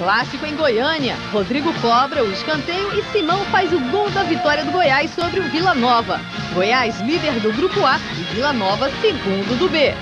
Clássico em Goiânia. Rodrigo cobra o escanteio e Simão faz o gol da vitória do Goiás sobre o Vila Nova. Goiás líder do Grupo A e Vila Nova segundo do B.